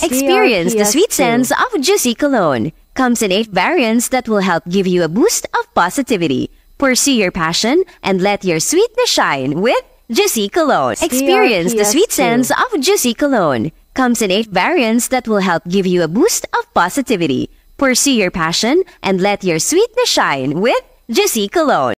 Experience the sweet scents sense of Juicy Cologne. Comes in eight variants that will help give you a boost of positivity. Pursue your passion and let your sweetness shine with Juicy Cologne. Experience the sweet scents sense of Juicy Cologne. Comes in eight variants that will help give you a boost of positivity. Pursue your passion and let your sweetness shine with Juicy Cologne.